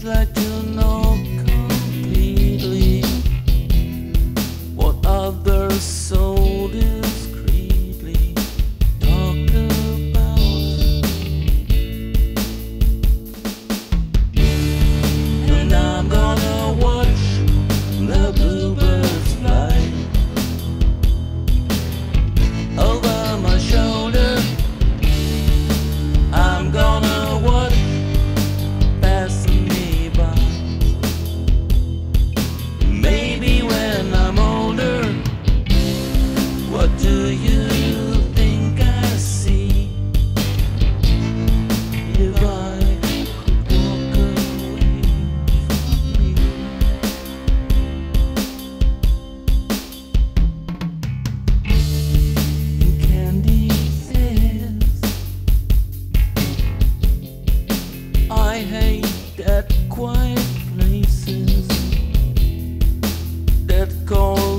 Like to know quiet places that call.